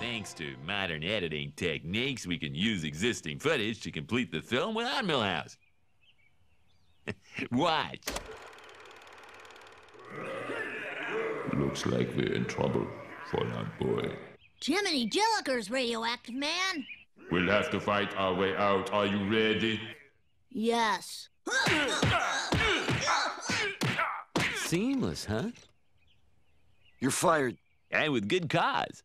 Thanks to modern editing techniques, we can use existing footage to complete the film without Milhouse. Watch. Looks like we're in trouble, Fallout Boy. Jiminy Jillikers, radioactive man. We'll have to fight our way out. Are you ready? Yes. Seamless, huh? You're fired. And with good cause.